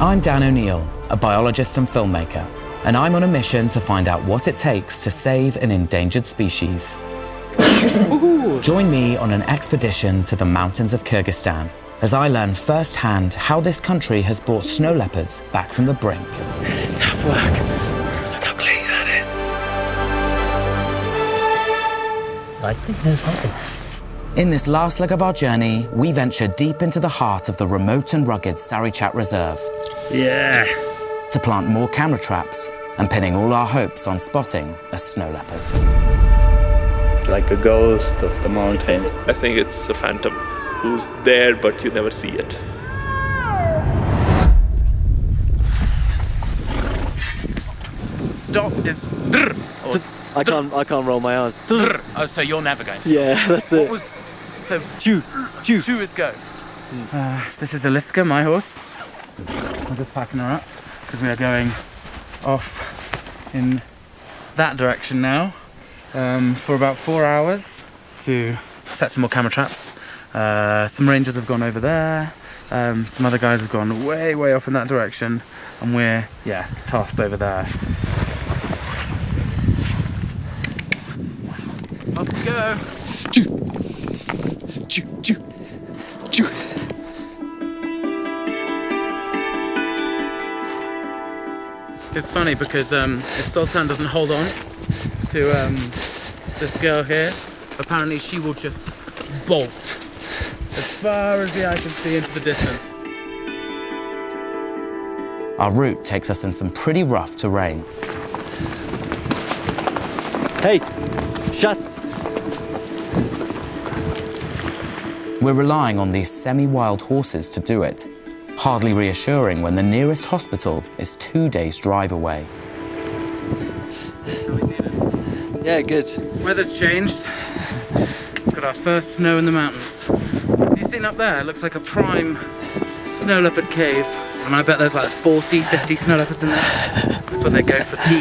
I'm Dan O'Neill, a biologist and filmmaker, and I'm on a mission to find out what it takes to save an endangered species. Join me on an expedition to the mountains of Kyrgyzstan as I learn firsthand how this country has brought snow leopards back from the brink. This is tough work. Look how clean that is. I think there's something. In this last leg of our journey, we venture deep into the heart of the remote and rugged Sarychat Reserve Yeah. to plant more camera traps and pinning all our hopes on spotting a snow leopard. It's like a ghost of the mountains. I think it's a phantom who's there, but you never see it. Stop is. I can't I can't roll my R's. Oh, so you're never going to Yeah, that's it. So, Chew, chew. two is go. Uh, this is Aliska, my horse. I'm just packing her up because we are going off in that direction now um, for about four hours to set some more camera traps. Uh, some rangers have gone over there. Um, some other guys have gone way, way off in that direction, and we're yeah tasked over there. Off we go. Chew, chew, chew. It's funny because um, if Sultan doesn't hold on to um, this girl here, apparently she will just bolt as far as the eye can see into the distance. Our route takes us in some pretty rough terrain. Hey, chasse. We're relying on these semi-wild horses to do it, hardly reassuring when the nearest hospital is two days' drive away. Yeah, good. Weather's changed. Got our first snow in the mountains. Have you seen up there? It looks like a prime snow leopard cave. And I bet there's like 40, 50 snow leopards in there. That's when they go for tea.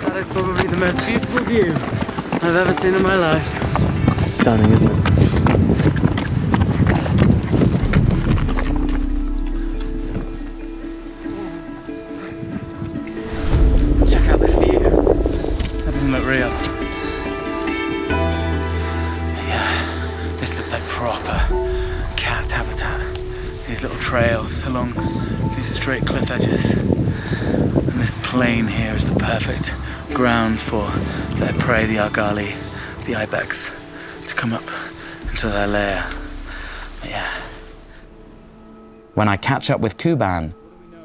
That is probably the most beautiful view I've ever seen in my life. Stunning, isn't it? Check out this view. That doesn't look real. Yeah, this looks like proper cat habitat. These little trails along these straight cliff edges. And this plain here is the perfect ground for their prey, the argali, the ibex, to come up into their lair. But yeah. When I catch up with Kuban,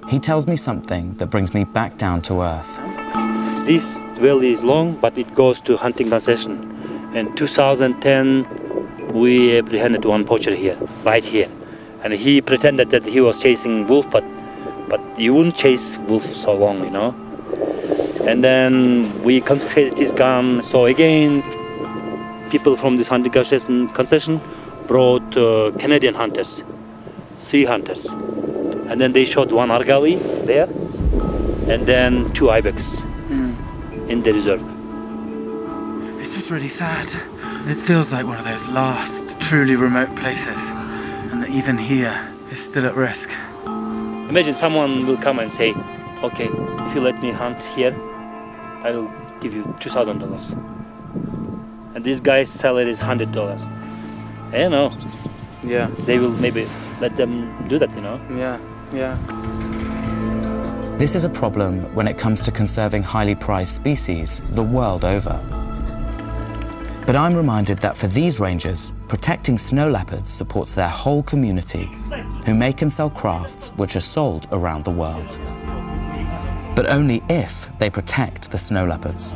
he tells me something that brings me back down to earth. This valley is long, but it goes to hunting concession. In 2010, we apprehended one poacher here, right here, and he pretended that he was chasing wolf, but but you wouldn't chase wolf so long, you know. And then we confiscated his gun. So again, people from this hunting concession, concession brought uh, Canadian hunters, sea hunters, and then they shot one argali there, and then two ibex in the reserve. It's just really sad. This feels like one of those last truly remote places, and that even here is still at risk. Imagine someone will come and say, "Okay, if you let me hunt here, I will give you two thousand dollars." And this guy's salary is hundred dollars. Eh, you know, Yeah, they will maybe let them do that. You know. yeah, yeah. This is a problem when it comes to conserving highly prized species the world over. But I'm reminded that for these rangers, protecting snow leopards supports their whole community, who make and sell crafts which are sold around the world. But only if they protect the snow leopards.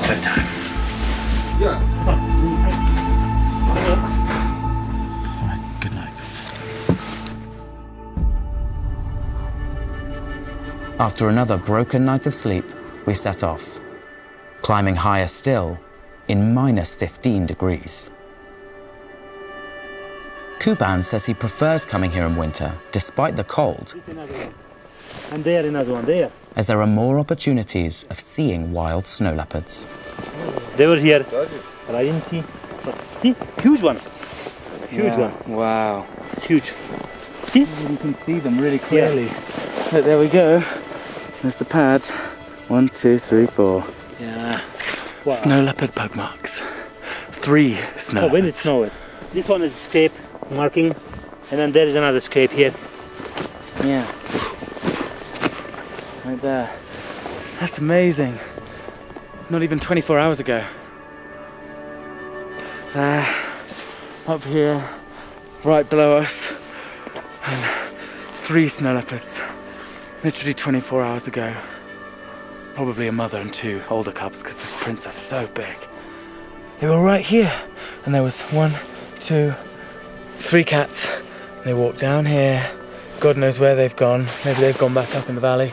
Bedtime. Right, good night. After another broken night of sleep, we set off, climbing higher still in minus 15 degrees. Kuban says he prefers coming here in winter despite the cold, And there another one there. as there are more opportunities of seeing wild snow leopards. They were here, but I didn't see. But see, huge one. Huge Yeah. one. Wow. It's huge. See? You can see them really clearly. Look, there we go. There's the pad. One, two, three, four. Yeah. Wow. Snow leopard pug marks. Three snow Oh, when it snowed. This one is scrape marking, and then there is another scrape here. Yeah. Right there. That's amazing. Not even 24 hours ago. There. Up here. Right below us. And three snow leopards. Literally 24 hours ago. Probably a mother and two older cubs because the prints are so big. They were right here. And there was one, two, three cats. They walked down here. God knows where they've gone. Maybe they've gone back up in the valley.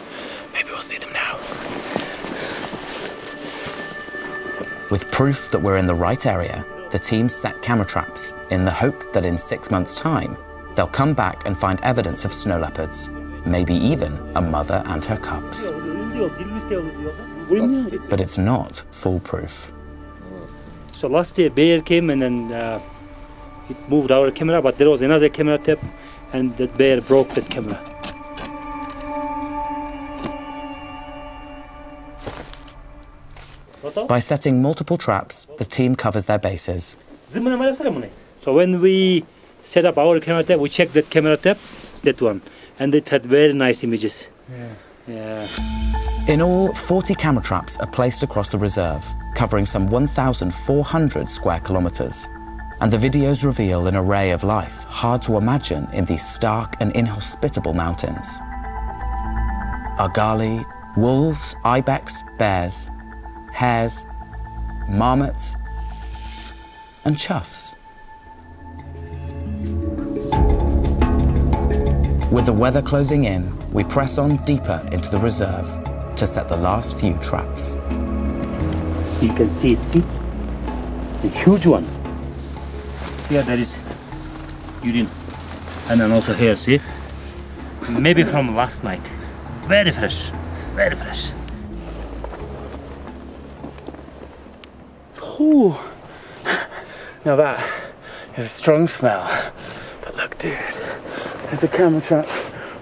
With proof that we're in the right area, the team set camera traps in the hope that in six months' time, they'll come back and find evidence of snow leopards, maybe even a mother and her cubs. But it's not foolproof. So last year a bear came and then uh, it moved our camera, but there was another camera tip, and that bear broke that camera. By setting multiple traps, the team covers their bases. So when we set up our camera tap, we checked that camera tap, it's that one, and it had very nice images. Yeah. Yeah. In all, 40 camera traps are placed across the reserve, covering some 1,400 square kilometres. And the videos reveal an array of life hard to imagine in these stark and inhospitable mountains. Argali, wolves, ibex, bears, hares, marmots, and choughs. With the weather closing in, we press on deeper into the reserve to set the last few traps. You can see it, see? A huge one. Yeah, there is urine. And then also here, see? Maybe from last night. Very fresh, very fresh. Ooh. Now that is a strong smell. But look, dude, there's a camera trap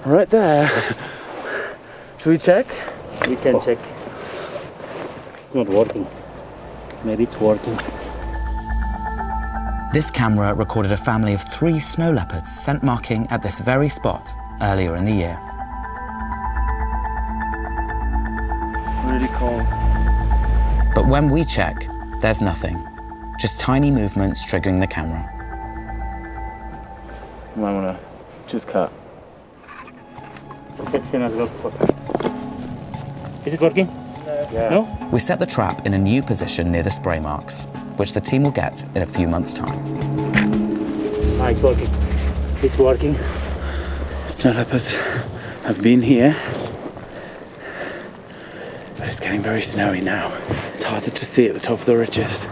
right there. Should we check? We can check. It's not working. Maybe it's working. This camera recorded a family of three snow leopards scent marking at this very spot earlier in the year. Really cold. But when we check, there's nothing. Just tiny movements triggering the camera. Might wanna just cut. Is it working? No. No? We set the trap in a new position near the spray marks, which the team will get in a few months' time. Ah, it's working. It's working. Snow leopards have been here. But it's getting very snowy now. It's harder to see at the top of the ridges.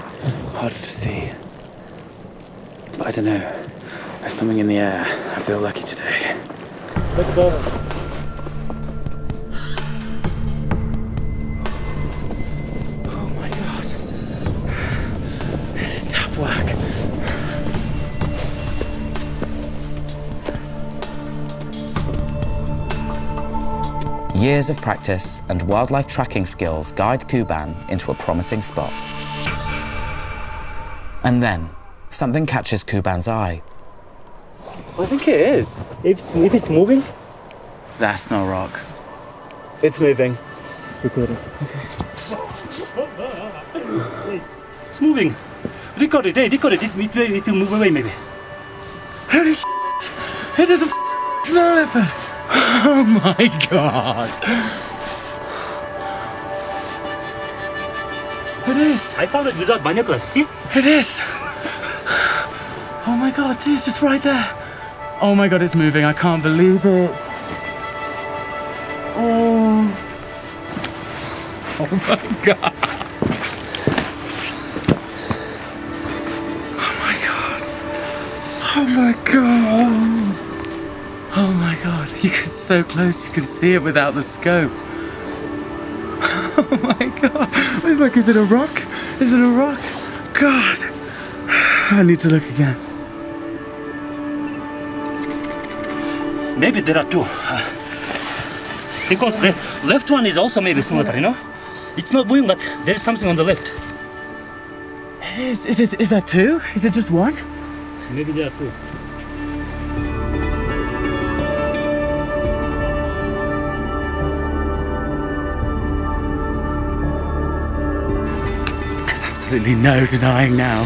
Harder to see. But I don't know. There's something in the air. I feel lucky today. Years of practice and wildlife tracking skills guide Kuban into a promising spot. And then, something catches Kuban's eye. I think it is. If it's, if it's moving, That's no rock. It's moving. record it. It's moving. Record it, hey, eh? record it. It, it, it will move away maybe. Holy shit! It is a f- snow leopard! Oh my god! It is! I found it without binoculars. See? It is! Oh my god, dude, just right there! Oh my god, it's moving, I can't believe it! Oh! Oh my god! Oh my god! Oh my god! Oh my god, you get so close you can see it without the scope. oh my god, Wait, look, is it a rock? Is it a rock? God, I need to look again. Maybe there are two. Because the left one is also maybe smaller, you know? It's not moving, but there is something on the left. Is. Is, it, is that two? Is it just one? Maybe there are two. Absolutely no denying now.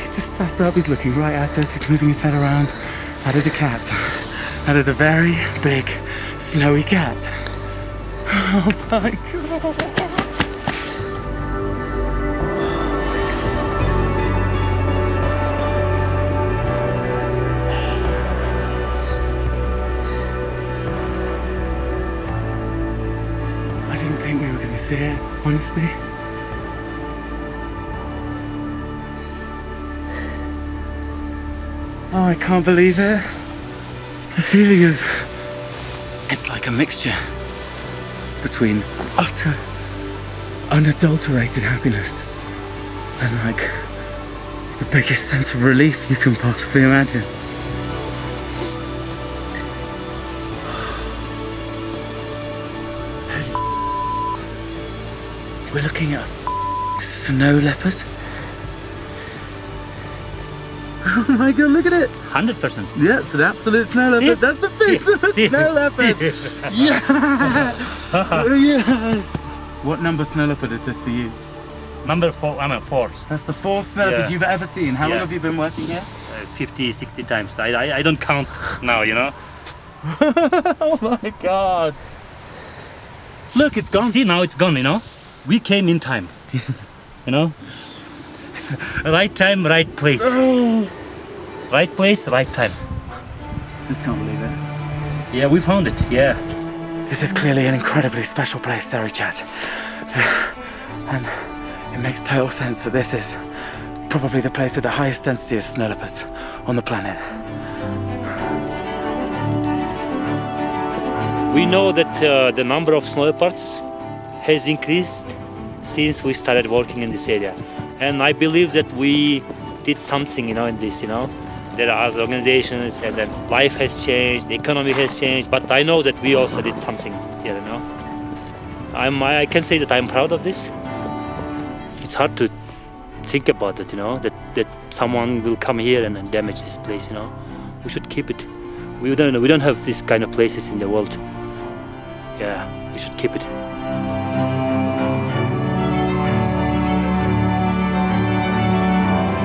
He's just sat up, he's looking right at us, he's moving his head around. That is a cat. That is a very big, snowy cat. Oh my god. I didn't think we were going to see it, honestly. I can't believe it. The feeling of. It's like a mixture between utter, unadulterated happiness and like the biggest sense of relief you can possibly imagine. We're looking at a snow leopard. Oh my god, look at it! 100%. Yeah, it's an absolute snow leopard. That's the face of a snow leopard. Yeah! yes! What number snow leopard is this for you? Number four, I'm a four. That's the fourth snow leopard Yeah. you've ever seen. How long have you been working here? Uh, 50, 60 times. I, I, I don't count now, you know? oh my god! Look, it's gone. See, now it's gone, you know? We came in time. you know? right time, right place. right place, right time. Just can't believe it. Yeah, we found it, yeah. This is clearly an incredibly special place, Sarychat. And it makes total sense that this is probably the place with the highest density of snow leopards on the planet. We know that uh, the number of snow leopards has increased since we started working in this area. And I believe that we did something, you know, in this, you know. There are other organizations and then life has changed, the economy has changed, but I know that we also did something here, you know. I'm, I can say that I'm proud of this. It's hard to think about it, you know, that, that someone will come here and, and damage this place, you know. We should keep it. We don't, we don't have these kind of places in the world. Yeah, we should keep it.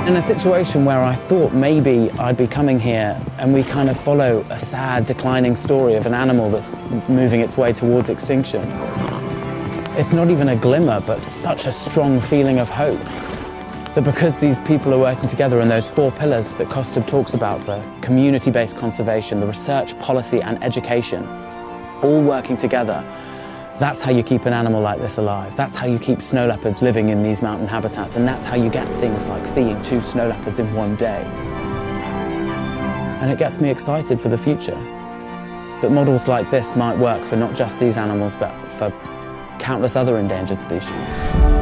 In a situation where I thought maybe I'd be coming here and we kind of follow a sad, declining story of an animal that's moving its way towards extinction. It's not even a glimmer, but such a strong feeling of hope that because these people are working together in those four pillars that Koustubh talks about the community based conservation, the research, policy, and education all working together that's how you keep an animal like this alive. That's how you keep snow leopards living in these mountain habitats. And that's how you get things like seeing two snow leopards in one day. And it gets me excited for the future. That models like this might work for not just these animals, but for countless other endangered species.